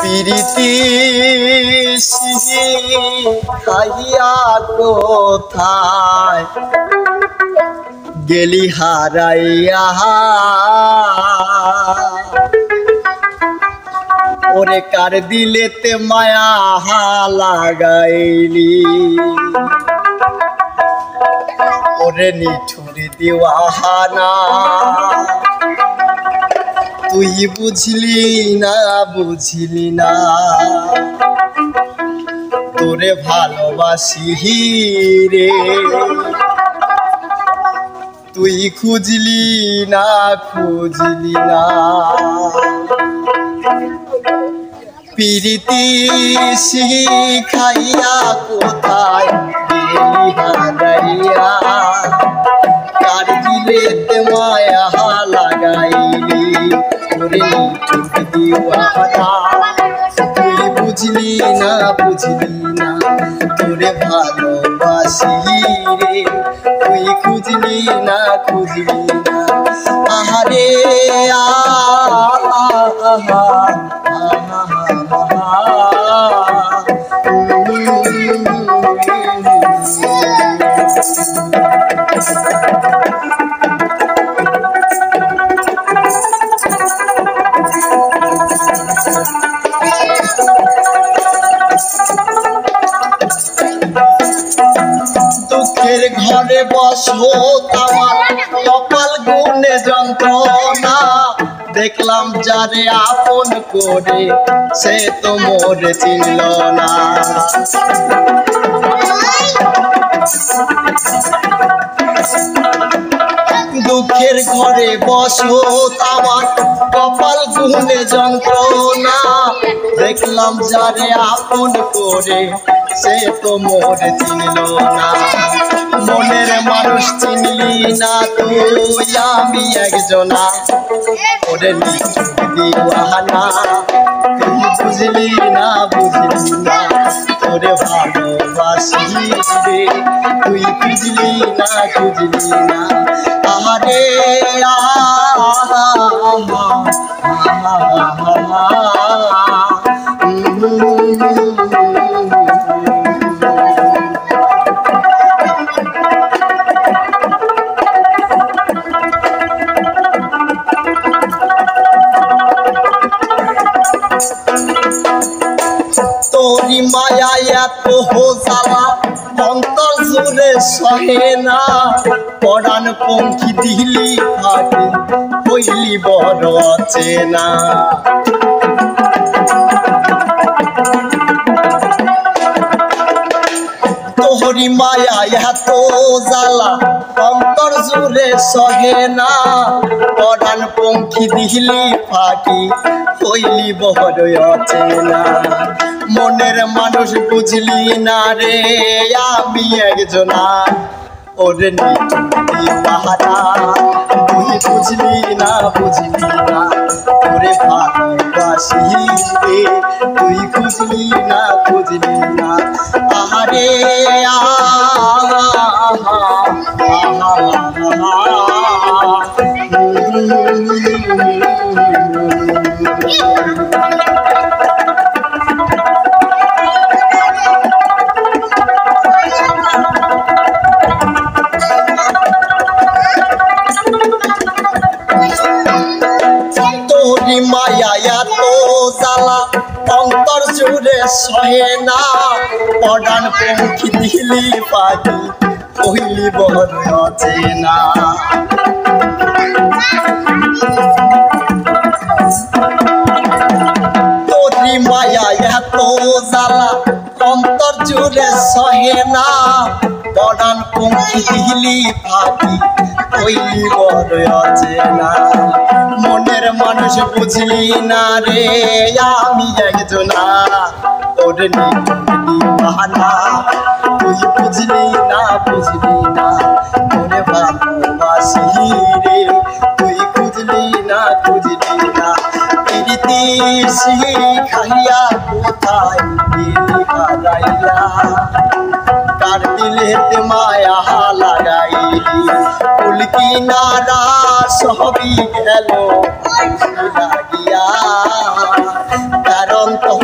প্রীতি খাইয়া কোথায়? গেলি হারাইয়া। ওরে কার দিলেতে মায়া লাগাইলি? ওরে নিঠুরি দিওয়াহানা তুই বুঝলি না বুঝলি না। তোরে ভালোবাসি রে। তুই খুঁজলি না খুঁজলি না। প্রীতি শিখাইয়া কোথায় গেলি হারাইয়া? কার মায়া দিওয়ানা তুই বুঝলি না বুঝলি না, তোরে ভালোবাসি রে। তুই খুঁজলি না খুঁজলি না। আহারে, আহা দুঃখের ঘরে বসো তামার কপাল গুনে যন্ত্রণা। দেখলাম যারে আপন করে, সে তো মোরে চিনল না। দুঃখের ঘরে বসো আমার কপাল গুণে যন্ত্রণা। দেখলাম যারে আপন করে, সে তো মোরে চিনল না। মনের মানুষ চিনলি না তুই, আমি একজনা। ওরে দিওয়ানা, তুই বুঝলি না বুঝলি না, তোরে ভালোবাসি। রে তুই বুঝলি না বুঝলি না। আহা তোরি মায়া এত জুড়ে সহে না। পরাণ পঙ্খী দিলি ফাটি হইলি বড় চেনা। তোহরি মায়া এত জ্বালা, অন্তর জুড়ে সহে না। পরাণ পঙ্খী দিলি ফাটি হইলি বড় অচেনা মনের মানুষ বুঝলি না রে, আমি একজনা ওরে তুই বুঝলি না বুঝলি না। ওরে ভালোবাসি তুই খুঁজলি না খুঁজলি না। আহারে, আহা তোরি সহে না পড়ান পঙ্খী দিলি পাখি কহিলি বড় অচেনা তোরি মায়া এত জ্বালা, অন্তর জুড়ে সহে পড়ান পঙ্খী দিলি পাখি কইলি বড় অচেনা মনের মানুষ বুঝলি না রে, আমি একজনা ওরে বাহানা। তুই বুঝলি না বুঝলি না তোরে ভালোবাসি রে। তুই খুঁজলি না খুঁজলি না, প্রীতি খাইয়া কোথায় হারাইয়া কার দিলেতে মায়া লাগাইলি? ফুল কিনারা সবই গেল।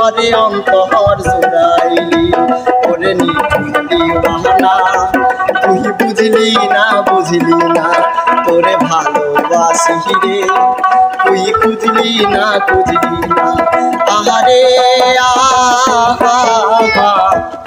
কারণ অন্তর জোড়াইলি। ওরে নিঠুলি বাহানা, তুই বুঝলি না বুঝলি না, তোরে ভালোবাসি রে। তুই খুঁজলি না খুঁজলি না, আহারে আহা আহা আহা আহা।